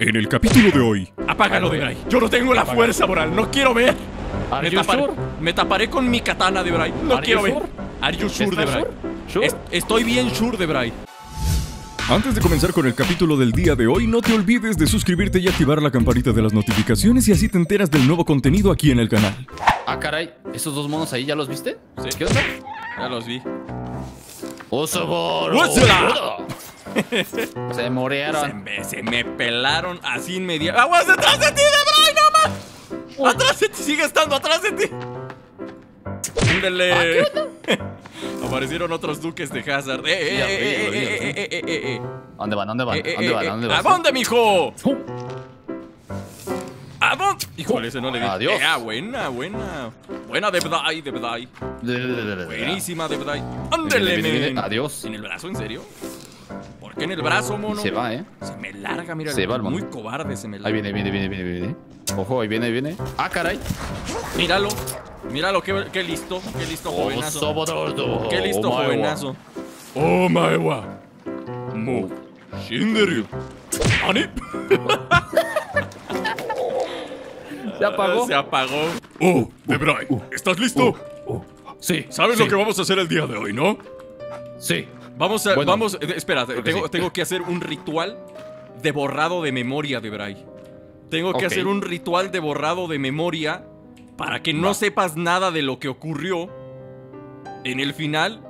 En el capítulo de hoy, Apágalo, Debray. Yo no tengo la fuerza moral. No quiero ver. Are Me you taparé, sure? me taparé con mi katana, Debray. No Are quiero ver. sure? Are you sure, ¿Estás Debray? sure? Sure? Es- estoy bien sure, Debray. antes de comenzar con el capítulo del día de hoy, no te olvides de suscribirte y activar la campanita de las notificaciones y así te enteras del nuevo contenido aquí en el canal. Ah, caray. ¿Esos dos monos ahí ya los viste? Sí. ¿Qué onda? Ya los vi. ¡Oso Se Se morearon. me, se me pelaron así inmediatamente. ¡Aguas detrás de ti, Debray! ¡No más! ¡Atrás de ti! ¡Sigue estando atrás de ti! ¡Ándale! Aparecieron otros duques de Hazard. ¡Eh, eh, eh, eh, eh, eh, eh, eh, eh! ¿A dónde van? ¿A dónde van? Eh, eh, ¿A dónde van? eh, ¿A dónde ¿A van? dónde, mijo? ¿A dónde? Híjole, ese no le di. Adiós. Eh, ah, buena, buena. Buena de Bdai, de Bdai. Buenísima de Bdai. Ándele. Adiós. ¿En el brazo, en serio? ¿Por qué en el brazo, mono? Se va, ¿eh? Se me larga, mira. Se va el mono. Muy cobarde se me larga. Ahí viene, viene, viene, viene, viene. Ojo, ahí viene, ahí viene. ¡Ah, caray! Míralo. Míralo, qué, qué listo. Qué listo, ¡Oso jovenazo. Qué listo, Oh, jovenazo. Oh, my wa. Mo. Shinderu. Ani. ¿Se apagó? Se apagó. Oh, Debray, ¿estás listo? Sí. ¿Sabes sí, lo que vamos a hacer el día de hoy, no? Sí. Vamos a. Bueno, vamos. eh, espera, tengo, sí. tengo que hacer un ritual de borrado de memoria de Bray. Tengo que hacer un ritual de borrado de memoria para que no Va. sepas nada de lo que ocurrió en el final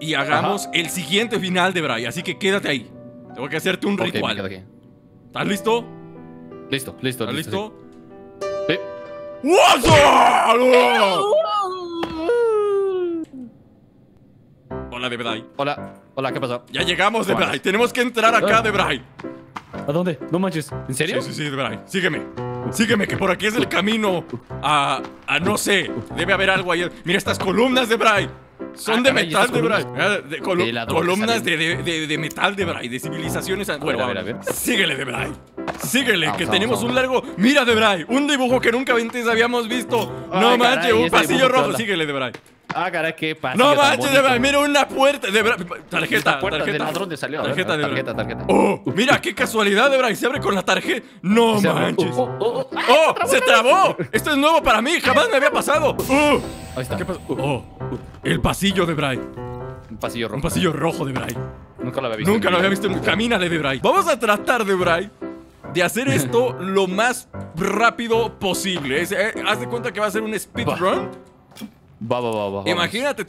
y hagamos el siguiente final de Bray. Así que quédate ahí. Tengo que hacerte un ritual. aquí. ¿Estás listo? Listo, listo, ¿Estás listo? Sí. ¡Wazo! Hola, de Bray. Hola, hola, ¿qué pasó? Ya llegamos, de ¿Cómo Bray. andas? Tenemos que entrar acá, de Bray. ¿A dónde? No manches. ¿En serio? Sí, sí, sí, Debray. Sígueme. Sígueme, que por aquí es el camino a. a no sé. Debe haber algo ahí. Mira estas columnas de Bray. Son Ah, de caray, metal ¿esas de Bray. columnas? Ah, de colu- De ladrones columnas de, de, de- metal de Bray, de civilizaciones. Bueno, a ver, a ver. Síguele, de Bray. Síguele, Vamos, que vamos, tenemos vamos. un largo. Mira, de Bray. Un dibujo que nunca antes habíamos visto. no manches, un pasillo rojo. Síguele, de Bray. Ah, caray, qué pasa. No manches, de. Mira una puerta. De. Tarjeta, puerta tarjeta. de ladrón de salió. Tarjeta, de tarjeta, tarjeta. Oh, mira qué casualidad, de Bray. Se abre con la tarjeta. No manches. Oh, oh, oh, ¡Oh! ¡Se trabó! Esto es nuevo para mí, jamás me había pasado. Ahí está. ¿Qué pasó? ¡Oh! El pasillo de Bray. Un pasillo rojo. Un pasillo rojo de Bray. Nunca lo había visto. Nunca lo había visto. Camínale de Bray. Vamos a tratar de Bray de hacer esto lo más rápido posible. Es- eh, haz de cuenta que va a ser un speedrun. Va, va, va, va. Imagínate.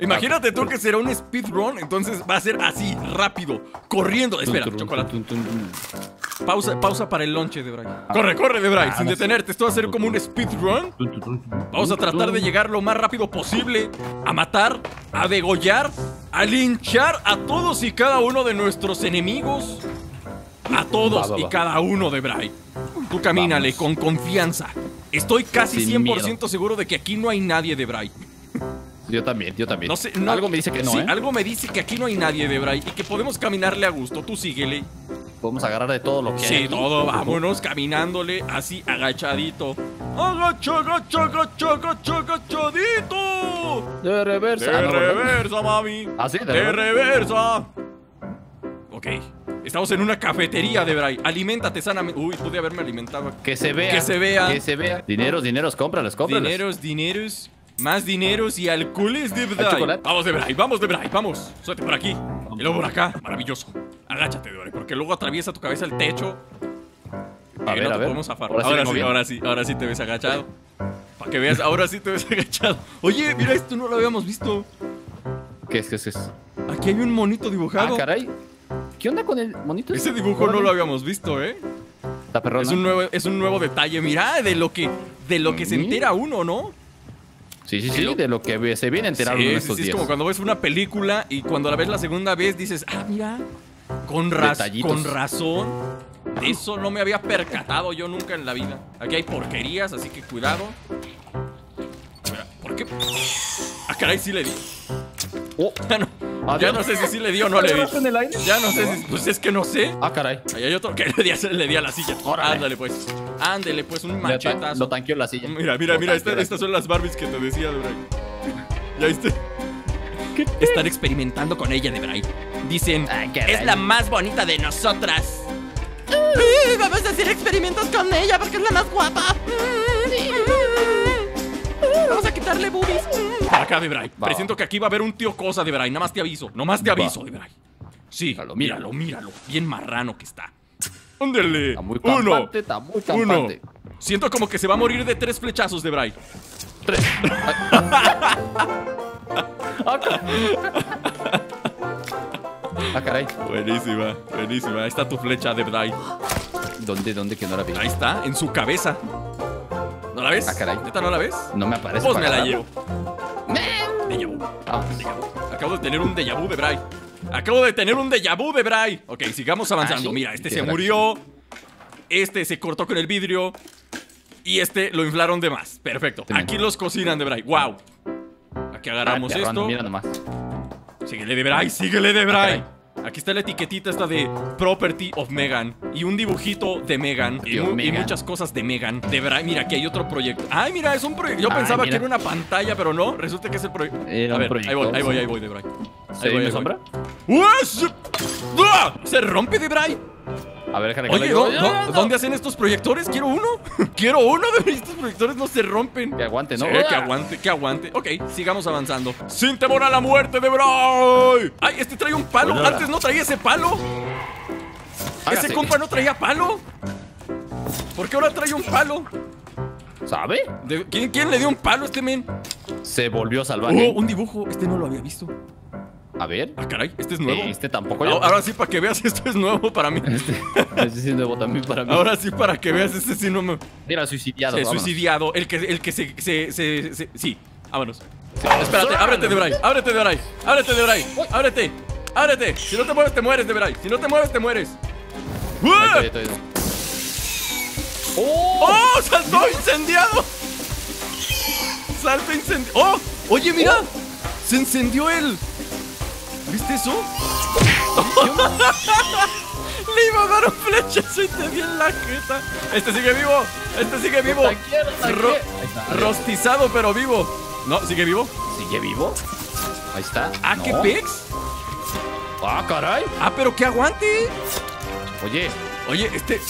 Imagínate tú que será un speedrun, entonces va a ser así, rápido, corriendo. Espera, chocolate. Pausa, pausa para el lonche de Bray. Corre, corre de Ah, sin detenerte. Esto va a ser como un speedrun. Vamos a tratar de llegar lo más rápido posible a matar, a degollar, a linchar a todos y cada uno de nuestros enemigos. A todos y cada uno de Bray. Tú camínale con confianza. Estoy casi Sin 100% miedo. seguro de que aquí no hay nadie de Bray. Yo también, yo también. No sé, no- Algo me dice que no, sí, ¿eh? algo me dice que aquí no hay nadie de Bray y que podemos caminarle a gusto. Tú síguele. Podemos agarrar de todo lo que hay. Sí, todo, vámonos caminándole así agachadito. Agacha, agacha, agacha, agacha, agachadito. De reversa. De Ah, reversa, mami. ¿Ah, sí? ¿De De reversa? reversa. Ok. Estamos en una cafetería de Bray. Aliméntate sanamente. Uy, pude haberme alimentado. Que se vea. Que se vea. Que se vea. Dineros, dineros, cómpralos, cómpralos. Dineros, dineros. Más dineros y alcoholes de Bray. Vamos de Bray, vamos de Bray, vamos. Suerte por aquí. Y luego por acá. Maravilloso. Agáchate, de Bray, porque luego atraviesa tu cabeza el techo. A Y ver, no a te ver. podemos zafar. Ahora sí Ahora sí, ahora sí, ahora sí te ves agachado. Para que veas, ahora sí te ves agachado. Oye, mira, esto no lo habíamos visto. ¿Qué es, qué es, qué es? Aquí hay un monito Ah, dibujado. caray. ¿Qué onda con el monito? Ese dibujo no lo habíamos visto, ¿eh? Está perrón. Es un nuevo, es un nuevo detalle. Mira, de lo que, de lo que se entera uno, ¿no? Sí, sí, sí. De lo que se viene a enterar Sí, uno sí, estos sí, es días. como cuando ves una película y cuando la ves la segunda vez dices, ah, mira, con, raz- Detallitos. con razón. Eso no me había percatado yo nunca en la vida. Aquí hay porquerías, así que cuidado. Mira, ¿Por qué? Ah, caray, sí le di. Oh, Ya ya no sé si sí le di o no le di. en el aire? Ya no sé si. Pues es que no sé. Ah, caray. Ahí hay otro que le di a, le di a la silla. Órale. Ándale, pues. Ándale, pues, un machetazo. Lo tanqueó la silla. Mira, mira, mira, esta- estas son las Barbies que te decía, Debray. ¿Ya viste? Están experimentando con ella, Debray. Dicen, es la más bonita de nosotras. vamos a hacer experimentos con ella porque es la más guapa. Vamos a quitarle boobies. Para acá, Debray. Va. Presiento que aquí va a haber un tío cosa, Debray. Nada más te aviso. Nada más te Va. aviso, Debray. Sí, Míralo, míralo, míralo. Bien marrano que está. Ándale. Está muy Uno. campante, está muy Uno. Siento como que se va a morir de tres flechazos, Debray. Tres. Ah, Ah, caray. Buenísima, buenísima. Ahí está tu flecha, Debray. ¿Dónde, dónde que no la vi? Ahí está, en su cabeza. ¿No la ves? Ah, caray. ¿Neta no la ves? No me aparece. Pues me la llevo. Vu. Ah, vu. Acabo de tener un déjà vu de Bray. Acabo de tener un déjà vu de Bray. Ok, sigamos avanzando. Ah, ¿sí? Mira, este se murió. Este se cortó con el vidrio. Y este lo inflaron de más. Perfecto. Aquí los cocinan de Bray. Wow. Aquí agarramos ah, esto. Mira nomás. Síguele de Bray, síguele de Bray. Aquí está la etiquetita esta de Property of Megan y un dibujito de Megan y, muchas cosas de Megan. De Bray, mira, aquí hay otro proyecto. Ay, mira, es un proyecto. Yo Ay, pensaba mira. que era una pantalla, pero no. Resulta que es el proyecto. A ver, ahí proyector, voy, ahí voy, ahí voy, de Bray. ¿Se Ahí voy, ahí sombra? ¿Se rompe de Bray? A ver, déjale que Oye, ¿dó- ¡No, dó-! ¿dónde hacen estos proyectores? Quiero uno. Quiero uno de estos proyectores, no se rompen. Que aguante, ¿no? Sí, que aguante, que aguante. Ok, sigamos avanzando. Sin temor a la muerte de Bray. Ay, este trae un palo. Antes no traía ese palo. Hágase. Ese compa no traía palo. ¿Por qué ahora trae un palo? ¿Sabe? ¿De- ¿Quién, quién le dio un palo a este men? Se volvió Oh, salvaje. un dibujo. Este no lo había visto. A ver. Ah, caray, este es nuevo. Este tampoco Ahora, ahora sí, para que veas, esto es nuevo para mí. Este sí es nuevo también para mí. Ahora sí, para que veas, este sí no me. Mira, suicidiado. Se vámonos. suicidiado, el que, el que se, se, se, se- Sí, vámonos. Espérate, ábrete de Bray, ábrete de Bray, ábrete de Bray, ábrete, ábrete. Si no te mueves, te mueres de Bray. Si no te mueves, te mueres. Ahí ¡Uah! estoy, ahí estoy. ¡Oh! ¡Oh! ¡Saltó incendiado! ¡Salto incendiado! ¡Oh! Oye, mira. Se encendió él. ¿Viste eso? Le iba a dar un flechazo y te di en la jeta. Este sigue vivo. Este sigue vivo. Ro- rostizado, pero vivo. No, sigue vivo. ¿Sigue vivo? Ahí está. Ah, No. qué pex. Ah, caray. Ah, pero que aguante. Oye, Oye, este.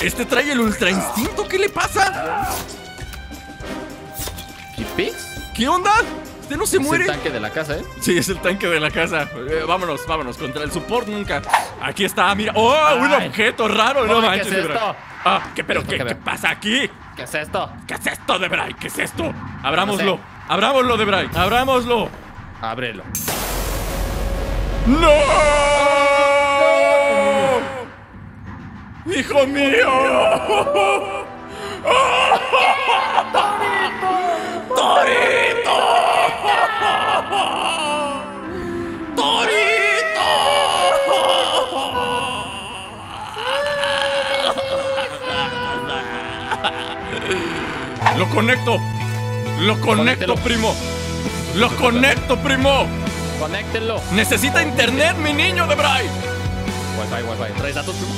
Este trae el ultra instinto. ¿Qué le pasa? ¿qué pix? ¿Qué onda? Este no se Es muere. el tanque de la casa, ¿eh? Sí, es el tanque de la casa. Eh, vámonos, vámonos. Contra el support nunca. Aquí está, mira. ¡Oh! Un objeto raro. No Oye, ¿qué manches, es esto? Ah, ¿qué, pero qué, qué pasa aquí? ¿Qué es esto? ¿Qué es esto de Bray? ¿Qué es esto? Abrámoslo. No sé. Abrámoslo de Bray. Abrámoslo. Ábrelo. ¡No! ¡Hijo mío! ¡Torito! ¡Torito! Lo conecto. Lo conecto, Conéctelo. primo. Lo conecto, primo. Conéctenlo. Necesita internet, mi niño de Bray. Wi-Fi, Wi-Fi. ¿Traes datos? primo?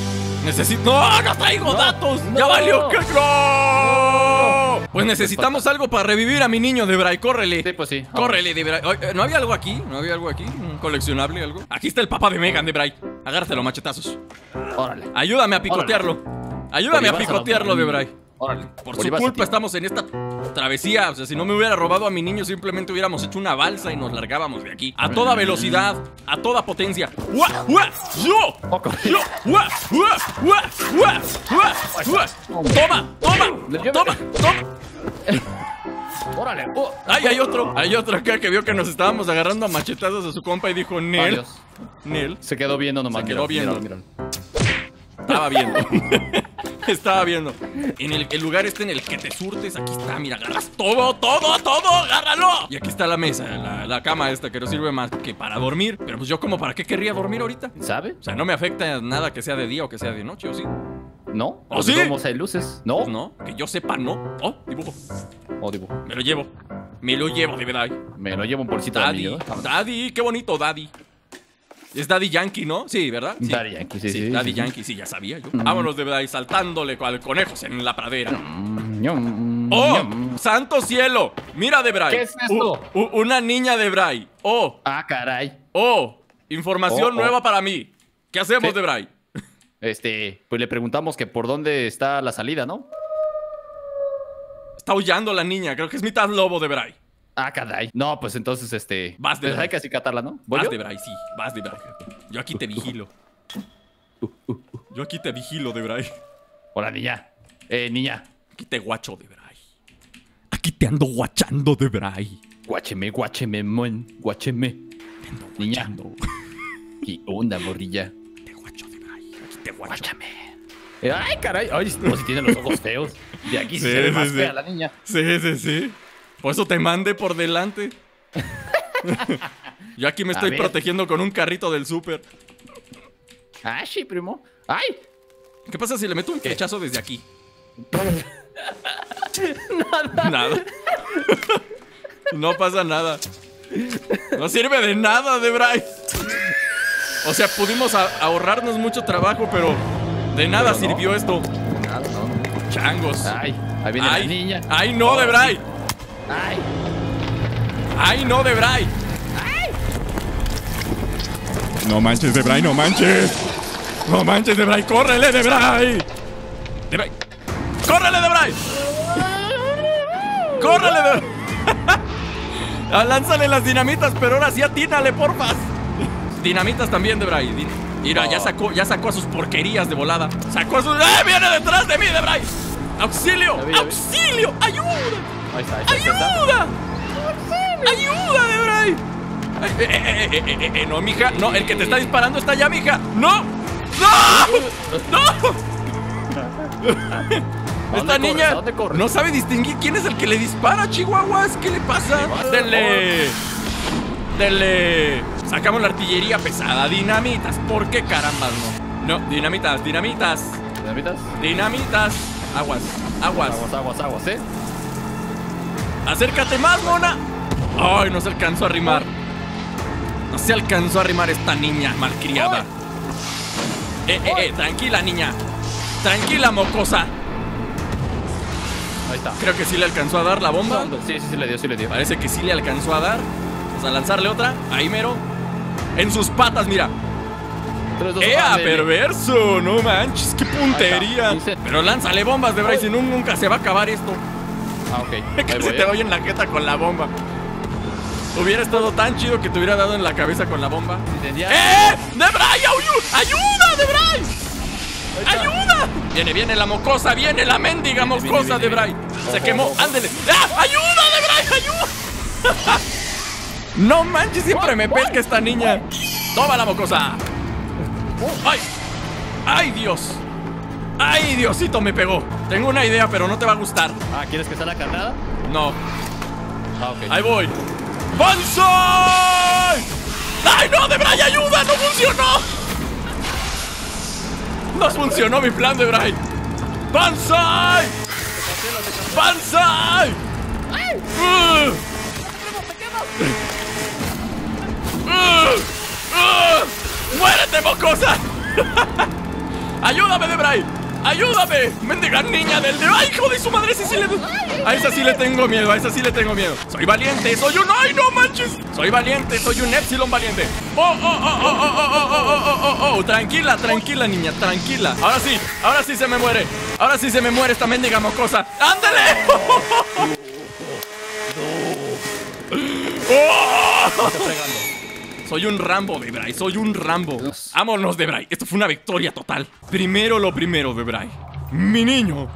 Necesito. ¡No! ¡No traigo No, datos! no. ¡Ya valió! que- ¡No! Pues necesitamos algo para revivir a mi niño de Bray. ¡Córrele! Sí, pues sí. ¡Córrele de Bray! Oye, ¿No había algo aquí? ¿No había algo aquí? ¿Un coleccionable algo? Aquí está el papá de Megan de Bray. Agárratelo, machetazos. Órale. Ayúdame a picotearlo. Ayúdame a picotearlo de Bray. Órale. Por Bolívar, su culpa estamos en esta travesía. O sea, si no me hubiera robado a mi niño, simplemente hubiéramos hecho una balsa y nos largábamos de aquí. A toda velocidad, a toda potencia. ¡Yo! ¡Toma! ¡Toma! ¡Toma! ¡Toma! Órale. Oh. ¡Ay, hay otro! Hay otro acá que vio que nos estábamos agarrando a machetazos a su compa y dijo, Nel. Nel. Se quedó viendo nomás. Se quedó míralo, viendo. Estaba viendo. Estaba viendo. En el, el lugar este en el que te surtes, aquí está, mira, agarras todo, todo, todo, agárralo. Y aquí está la mesa, la, la cama esta que no sirve más que para dormir. Pero pues yo como para qué querría dormir ahorita. ¿Sabe? O sea, no me afecta nada que sea de día o que sea de noche, ¿o sí? ¿No? ¿Oh, Pues sí? vamos, hay luces. ¿No? Pues no, que yo sepa, no. Oh, dibujo. Oh, dibujo. Me lo llevo. Me lo llevo, de verdad. Me lo llevo un bolsito de Daddy. ¿eh? Daddy, qué bonito, Daddy. Es Daddy Yankee, ¿no? Sí, ¿verdad? Sí. Daddy Yankee, sí, sí, Daddy sí. Yankee, sí, ya sabía yo. Vámonos de verdad y saltándole al conejos en la pradera. Mm, ¡Oh! ¡Santo cielo! Mira de Bray. ¿Qué es esto? U- una niña de Bray. ¡Oh! Ah, caray. ¡Oh! Información Oh, oh. nueva para mí. ¿Qué hacemos Sí. de Bray? Este, pues le preguntamos que por dónde está la salida, ¿no? Está aullando la niña. Creo que es mitad lobo de Bray. Ah, caray. No, pues entonces, este. Vas de pues hay que acicatarla, ¿no? ¿Voy Vas yo? de Bray, sí. Vas de Bray. Yo aquí te vigilo. Yo aquí te vigilo de Bray. Hola, niña. Eh, niña. Aquí te guacho de Bray. Aquí te ando guachando de Bray. Guácheme, guácheme, mon. Guácheme. Te ando Niña. ¿Qué onda, morrilla? Te guacho de Bray. Aquí te guacho. Guáchame. Eh, Ay, caray. Ay, no, si tiene los ojos feos. De aquí sí, se ve más sí. fea la niña. Sí, sí, sí. Por eso te mandé por delante. Yo aquí me estoy protegiendo con un carrito del súper. Ay, sí, primo. Ay. ¿Qué pasa si le meto un flechazo desde aquí? Nada. no pasa nada. No sirve de nada, Debray. O sea, pudimos ahorrarnos mucho trabajo, pero de nada Pero no. sirvió esto. Nada, no. Changos. Ay, ahí viene ay, la niña. ay, no, Ahora Debray. Ay. Ay, no, Debray. No manches, Debray, no manches. No manches, Debray, córrele, Debray. Debray. ¡Córrele, Debray! ¡Córrele, Debray! Ah, Lánzale las dinamitas, pero ahora sí atínale, porfas. Dinamitas también, Debray. Din- Mira, ya sacó, ya sacó a sus porquerías de volada. Sacó a sus. ¡Eh! ¡Viene detrás de mí, Debray! ¡Auxilio! ¡Auxilio! ¡Ayuda! Ahí está, ahí está, ahí está. ¡Ayuda! ¡Ayuda, Debray! Ay, eh, eh, eh, eh, eh, eh, no, mija. No, el que te está disparando está allá, mija. ¡No! ¡No! ¡No! ¿A Esta niña ¿A dónde corres? no sabe distinguir quién es el que le dispara, Chihuahuas. ¿Qué le pasa? Dele. Dele. Sacamos la artillería pesada. Dinamitas. ¿Por qué carambas no? No, dinamitas, dinamitas. ¿Dinamitas? Dinamitas. Aguas, aguas. Aguas, aguas, aguas, ¿eh? Acércate más, mona. Ay, no se alcanzó a arrimar. No se alcanzó a arrimar esta niña malcriada. Eh, eh, eh, tranquila, niña. Tranquila, mocosa. Ahí está. Creo que sí le alcanzó a dar la bomba. Sí, sí, sí le dio, sí le dio. Parece que sí le alcanzó a dar. Vamos a lanzarle otra. Ahí mero. En sus patas, mira. Tres, dos, ¡Ea, perverso! No manches, qué puntería. Pero lánzale bombas de Bryce, nunca se va a acabar esto. Ah, ok. que se te ¿eh? doy en la jeta con la bomba. Hubiera estado tan chido que te hubiera dado en la cabeza con la bomba. Incendiar. ¡Eh! ¡Debray! ayu- ¡Ayuda, Debray! ¡Ayuda! Viene, viene la mocosa, viene la mendiga Viene, mocosa, Debray. Se quemó, ándele. ¡Ah! ¡Ayuda, Debray! ¡Ayuda! no manches, siempre me pesca esta niña. Toma la mocosa. ¡Ay! ¡Ay, Dios! ¡Ay, Diosito me pegó! Tengo una idea, pero no te va a gustar. Ah, ¿quieres que sea la carnada? No. Ah, ok. Ahí voy. ¡Banzai! ¡Ay, no, Debray, ayuda! ¡No funcionó! No funcionó mi plan, Debray. ¡Banzai! ¡Banzai! ¡Uh! ¡Muérete, mocosa! ¡Ayúdame, Debray! ¡Ayúdame! ¡Mendiga niña del de... ¡Ay, hijo de su madre! ¡Sí, sí le... A esa sí le tengo miedo, a esa sí le tengo miedo. Soy valiente, soy un... ¡Ay, no manches! Soy valiente, soy un Epsilon valiente. ¡Oh, oh, oh, oh, oh, oh, oh, oh, oh, oh, oh! Tranquila, tranquila, niña, tranquila. Ahora sí, ahora sí se me muere. Ahora sí se me muere esta mendiga mocosa. ¡Ándale! ¡Oh! Soy un Rambo, Debray, soy un Rambo. Vámonos, Debray. Esto fue una victoria total. Primero lo primero, Debray. Mi niño.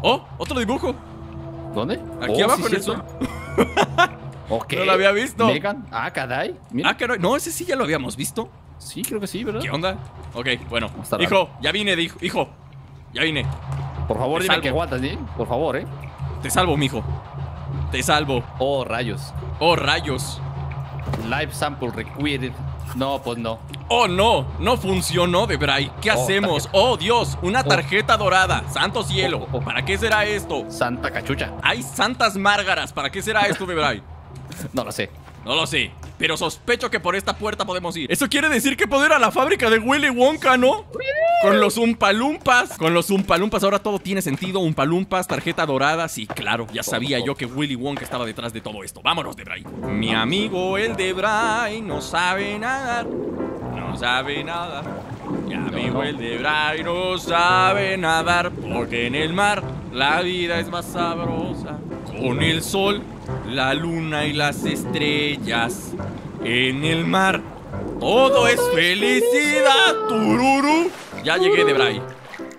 Oh, otro dibujo. ¿Dónde? Aquí Oh, abajo sí, en el cierto. Ok. No lo había visto. Megan. Ah, caray. Mira. Ah, caray. No, ese sí ya lo habíamos visto. Sí, creo que sí, ¿verdad? ¿Qué onda? Ok, bueno. Raro. Hijo, ya vine. Hijo, ya vine. Por favor, Te dime salvo. que aguantas, ¿sí? Por favor, ¿eh? Te salvo, mijo. Te salvo. Oh, rayos. Oh, rayos. Live sample required. No, pues no. Oh, no. No funcionó, Debray. ¿Qué Oh, hacemos? tarjeta. Oh, Dios. Una Oh. tarjeta dorada. Santo cielo. Oh, oh. ¿Para qué será esto? Santa cachucha. Hay santas márgaras. ¿Para qué será esto, Debray? No lo sé. No lo sé, pero sospecho que por esta puerta podemos ir. Eso quiere decir que ir a la fábrica de Willy Wonka, ¿no? Con los Umpalumpas. Con los Umpalumpas ahora todo tiene sentido. Umpalumpas, tarjeta dorada. Sí, claro, ya sabía yo que Willy Wonka estaba detrás de todo esto. Vámonos, Debray. Mi amigo el Debray no sabe nadar. No sabe nada. Ya amigo, el de Bray no sabe nadar porque en el mar la vida es más sabrosa. Con el sol, la luna y las estrellas. En el mar todo es felicidad. Tururú. Ya llegué de Bray.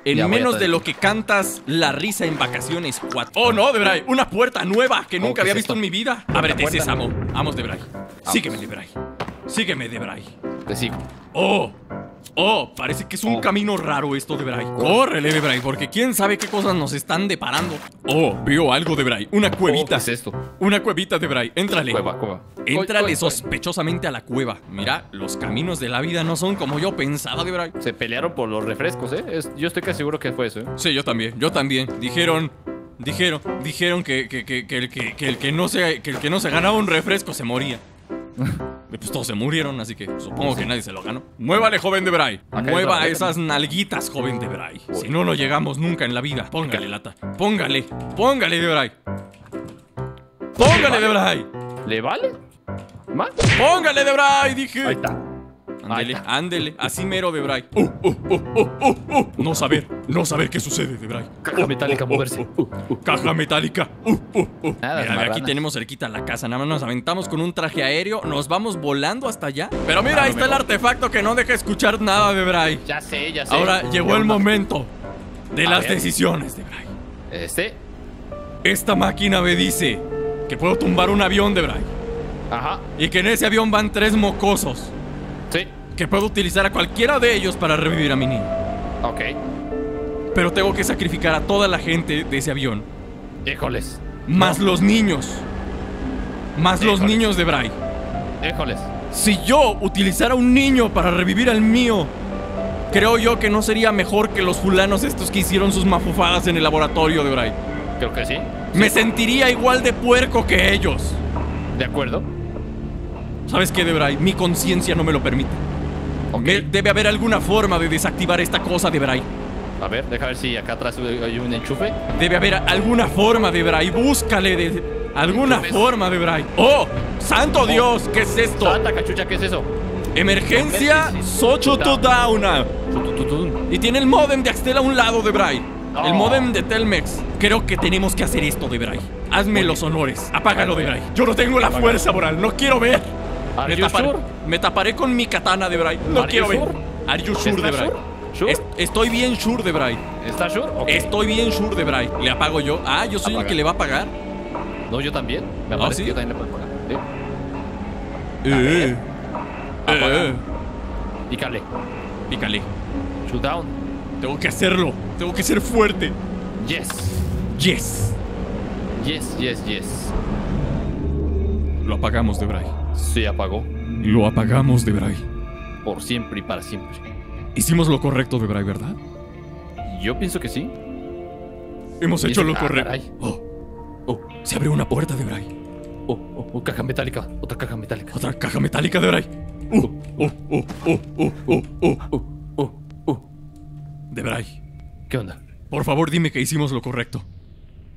En Ya menos de lo que cantas la risa en vacaciones 4. Oh no, Debray, una puerta nueva que nunca ¿qué había es visto esto? en mi vida. Ábrete, sésamo. Vamos, Debray. Sígueme, Debray. Sígueme, Debray. Te sigo. Oh, oh, parece que es un Oh. camino raro esto de Bray. Córrele, de Bray, porque quién sabe qué cosas nos están deparando. Oh, veo algo de Bray. Una Oh, cuevita. ¿Qué es esto? Una cuevita de Bray. Éntrale. Cueva, cueva. Éntrale sospechosamente a la cueva. Mira, los caminos de la vida no son como yo pensaba de Bray. Se pelearon por los refrescos, ¿eh? Es- yo estoy casi seguro que fue eso, ¿eh? Sí, yo también, yo también. Dijeron, dijeron, dijeron que, que, que, que el, que, que el que no se, que el que no se ganaba un refresco se moría. Y pues todos se murieron, así que supongo que nadie se lo ganó. Muévale, joven de Bray. Mueva esas nalguitas, joven de Bray. Si no, no llegamos nunca en la vida. Póngale, lata. Póngale. Póngale, de Bray. Póngale, de Bray. ¿Le vale? ¿Más? Póngale, de Bray, dije. Ahí está. Ándele, ándele, así mero de Bray. Uh, uh, uh, uh, uh, uh. No saber, no saber qué sucede de Bray. Caja metálica moverse. Uh, uh. Caja metálica. Uh, uh, uh. Nada, Mira, aquí tenemos cerquita la casa. Nada más nos aventamos con un traje aéreo. Nos vamos volando hasta allá. Pero mira, A ahí está el artefacto que no deja escuchar nada de Bray. Ya sé, ya sé. Ahora llegó el momento de A las ver. decisiones de Bray. Este. Esta máquina me dice que puedo tumbar un avión de Bray. Ajá. Y que en ese avión van tres mocosos. Sí. Que puedo utilizar a cualquiera de ellos para revivir a mi niño. Ok. Pero tengo que sacrificar a toda la gente de ese avión. Híjoles. Más los niños. Más los Híjoles. niños de Bray. Híjoles. Si yo utilizara un niño para revivir al mío, creo yo que no sería mejor que los fulanos estos que hicieron sus mafufadas en el laboratorio de Bray. Creo que sí. Me sentiría igual de puerco que ellos. De acuerdo. ¿Sabes qué, Debray? Mi conciencia no me lo permite. Ok. Me- debe haber alguna forma de desactivar esta cosa, Debray. A ver, deja ver si acá atrás hay un enchufe. Debe haber alguna forma, Debray. Búscale de... Alguna forma, Debray. ¡Oh! ¡Santo Dios! ¿Qué es esto? Santa cachucha, ¿qué es eso? Emergencia Emergency. Socho to down. Tutututun. Y tiene el modem de Axtel a un lado de Bray. El Oh. modem de Telmex. Creo que tenemos que hacer esto de Bray. Hazme los honores. Apágalo de Bray. Yo no tengo la fuerza moral. No quiero ver. Are Me, you tapar- sure? me taparé con mi katana de Bray. No Are quiero ver. sure? Are you sure de ¿Estás Bray? sure? ¿Sure? Es- estoy bien sure de Bray. ¿Estás sure? Estoy bien sure de Bray. ¿Le apago yo? Ah, yo soy el que le va a pagar. No, yo también. Me ¿Ah, sí? que yo también le puedo pagar. Sí. Eh. Apaga. Eh. Pícale. Pícale. Shoot down. Tengo que hacerlo. Tengo que ser fuerte. Yes. Yes. Yes, yes, yes. Lo apagamos de Bray. Se apagó. Lo apagamos de Bray. Por siempre y para siempre. Hicimos lo correcto de Bray, ¿verdad? Yo pienso que sí. Hemos hecho lo ah, correcto. Oh, Oh, se abrió una puerta de Bray. oh, oh, oh, caja metálica. Otra caja metálica. Otra caja metálica de Bray. Uh, uh, uh, uh, uh, uh, uh. Oh, oh, oh. De Bray. ¿Qué onda? Por favor, dime que hicimos lo correcto.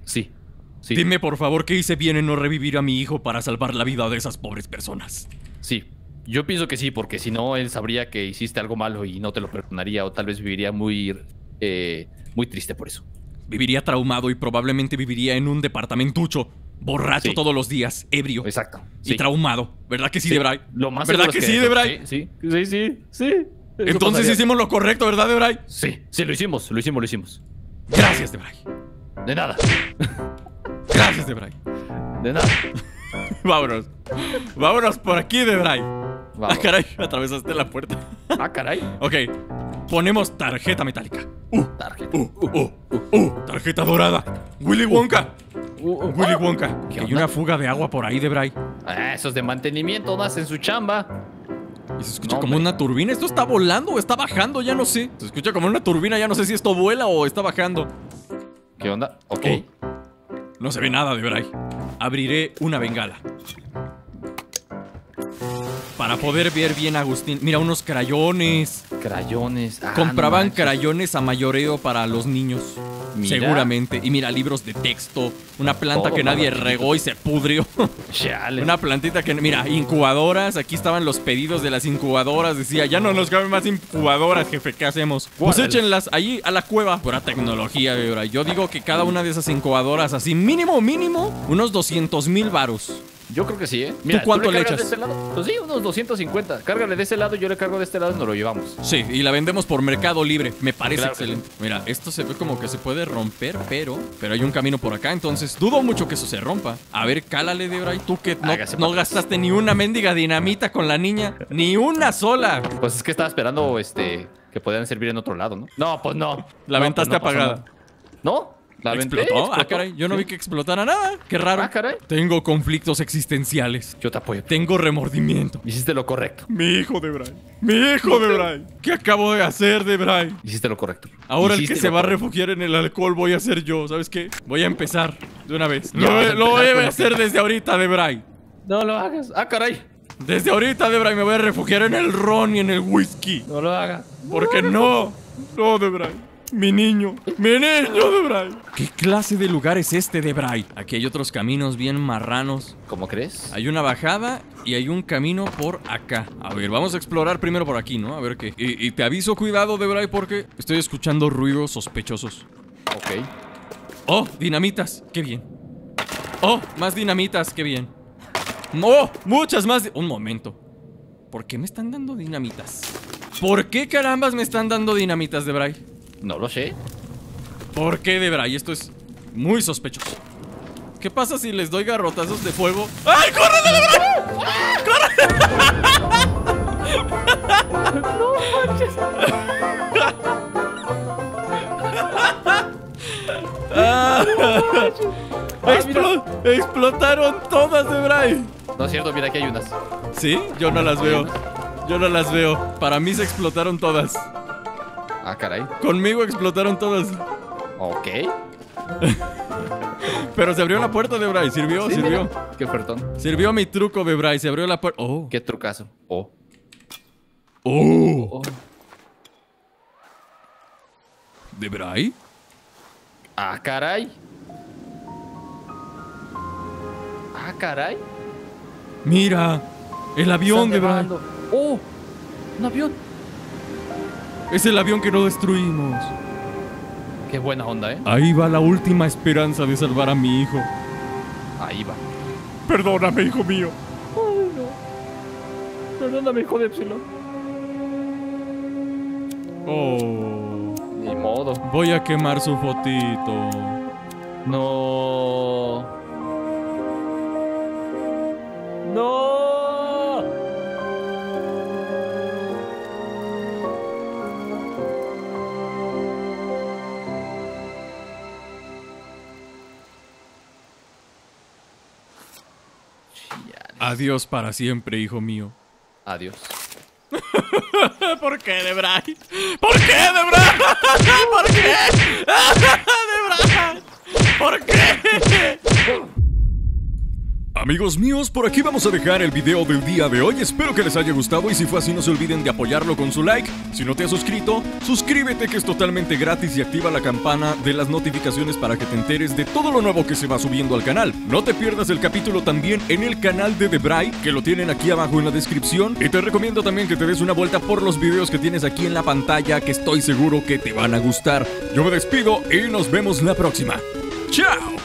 Sí. Sí. Dime, por favor, que hice bien en no revivir a mi hijo para salvar la vida de esas pobres personas. Sí. Yo pienso que sí, porque si no, él sabría que hiciste algo malo y no te lo perdonaría o tal vez viviría muy, eh, muy triste por eso. Viviría traumado y probablemente viviría en un departamentucho, borracho Sí. todos los días, ebrio Exacto. y traumado. ¿Verdad que sí, Sí. Debray? Lo más ¿Verdad que sí, eso. Debray? Sí, sí, sí, sí, Entonces hicimos lo correcto, ¿verdad, Debray? Sí, sí, lo hicimos, lo hicimos, lo hicimos. Gracias, Debray. De nada, Gracias, Debray. de nada. Vámonos. Vámonos por aquí, Debray. Ah, caray, atravesaste la puerta. Ah, caray. Ok, ponemos tarjeta metálica. Uh, Tarjeta. uh, uh, uh, tarjeta dorada. Willy Wonka. Uh, uh, Willy. Wonka. ¿Qué Que hay una fuga de agua por ahí, Debray. Ah, esos de mantenimiento no hacen su chamba. Y se escucha No, como una turbina. ¿Esto está volando o está bajando? Ya no sé. Se escucha como una turbina, ya no sé si esto vuela o está bajando. ¿Qué onda? Ok. No se ve nada, Debray. Abriré una bengala. Para poder ver bien a Agustín. Mira, unos crayones. Crayones. Ah, Compraban no crayones a mayoreo para los niños. Mira. Seguramente. Y mira, libros de texto. Una planta Todo, que nadie regó y se pudrió. Chale. Una plantita que, mira, incubadoras. Aquí estaban los pedidos de las incubadoras. Decía, ya no nos caben más incubadoras, jefe. ¿Qué hacemos? Pues échenlas ahí a la cueva. Pura tecnología. Yo digo que cada una de esas incubadoras, así mínimo, mínimo, unos 200 mil varos. Yo creo que sí, ¿eh? cuánto le cargas echas? De este lado? Pues sí, unos 250. Cárgale de ese lado, yo le cargo de este lado y nos lo llevamos. Sí, y la vendemos por Mercado Libre. Me parece Claro excelente. Mira, esto se ve como que se puede romper, pero pero hay un camino por acá, entonces dudo mucho que eso se rompa. A ver, cálale, Debray, tú que no, gastaste ni una mendiga dinamita con la niña, ni una sola. Pues es que estaba esperando este que podían servir en otro lado, ¿no? No, pues no. La No, pues no pasó apagada. ¿No? La aventé, ¿Explotó? Ah, explotó. caray, yo no vi que explotara nada. Qué raro. Ah, caray. Tengo conflictos existenciales. Yo te apoyo. Tengo remordimiento. Hiciste lo correcto. Mi hijo, Debray. Mi hijo, Debray. ¿Qué acabo de hacer, Debray? Hiciste lo correcto. Ahora el que se va a refugiar en el alcohol voy a ser yo. ¿Sabes qué? Voy a empezar de una vez. Ya Lo, voy a hacer desde ahorita, Debray. No lo hagas. Ah, caray. Desde ahorita, Debray, me voy a refugiar en el ron y en el whisky. No lo hagas. Porque no. No, Debray. Mi niño. Mi niño, Debray. ¿Qué clase de lugar es este, Debray? Aquí hay otros caminos bien marranos. ¿Cómo crees? Hay una bajada y hay un camino por acá. A ver, vamos a explorar primero por aquí, ¿no? A ver qué. Y, y te aviso, cuidado, Debray, porque estoy escuchando ruidos sospechosos. Ok. Oh, dinamitas, qué bien. Oh, más dinamitas, qué bien. Oh, muchas más. Un momento. ¿Por qué me están dando dinamitas? ¿Por qué carambas me están dando dinamitas, Debray? No lo sé. ¿Por qué, Debray? Esto es muy sospechoso. ¿Qué pasa si les doy garrotazos de fuego? ¡Ay, corre, Debray! Explo- explotaron todas, Debray. No es cierto, mira, aquí hay unas. ¿Sí? Yo no las veo. Yo no las veo. Para mí se explotaron todas. Ah, caray. Conmigo explotaron todas. Ok. Pero se abrió la puerta de Bray. Sirvió, Sí, sirvió. mira. Qué ofertón. Sirvió mi truco de Bray. Se abrió la puerta. Oh. Qué trucazo. Oh. Oh. Oh. ¿De Bray? Ah, caray. Ah, caray. Mira. El avión de Bray. nevando. Oh. Un avión. Es el avión que no destruimos. Qué buena onda, ¿eh? Ahí va la última esperanza de salvar a mi hijo. Ahí va. Perdóname, hijo mío. Perdóname, hijo de Epsilon. Oh. Ni modo. Voy a quemar su fotito. No. No. Adiós para siempre, hijo mío. Adiós. ¿Por qué, Debray? ¿Por qué, Debray? ¿Por qué? ¡Debray! ¿Por qué? Amigos míos, por aquí vamos a dejar el video del día de hoy. Espero que les haya gustado y si fue así no se olviden de apoyarlo con su like. Si no te has suscrito, suscríbete que es totalmente gratis y activa la campana de las notificaciones para que te enteres de todo lo nuevo que se va subiendo al canal. No te pierdas el capítulo también en el canal de Debray, que lo tienen aquí abajo en la descripción. Y te recomiendo también que te des una vuelta por los videos que tienes aquí en la pantalla, que estoy seguro que te van a gustar. Yo me despido y nos vemos la próxima. ¡Chao!